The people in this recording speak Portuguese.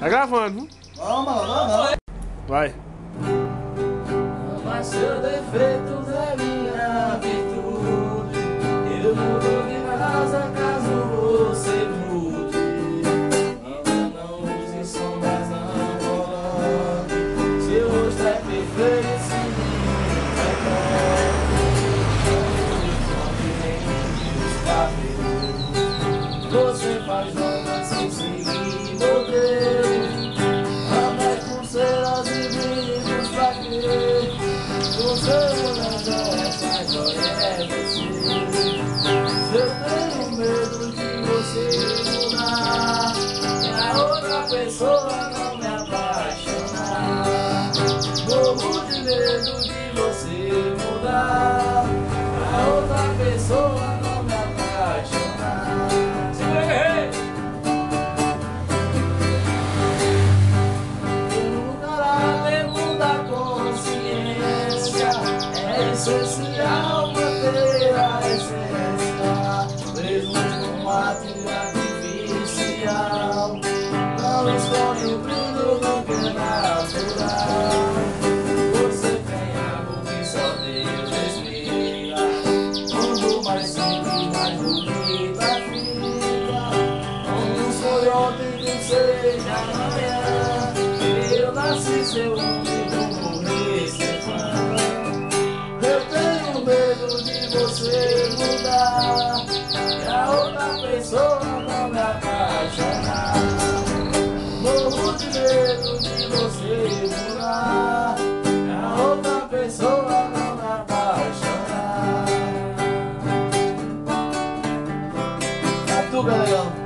Tá gravando, Vamos, vamos, vamos. Vai. Mas seu defeito é minha virtude. Eu mudo de casa caso você mude. Ainda não use sombras, não coloque. Seu rosto é perfeito, se me repete. Você pessoa não me apaixonar. Morro de medo de você mudar. A outra pessoa não me apaixonar. Caráter da consciência é essencial manter a essência, mesmo com ato artificial. Não Você tem algo que só Deus respira. Quanto mais simples, mais bonita fica. Como foi ontem que seja amanhã. Eu nasci seu amigo, morrer seu fã. Eu tenho medo de você mudar. de medo de você mudar A outra pessoa não me apaixonar é tudo legal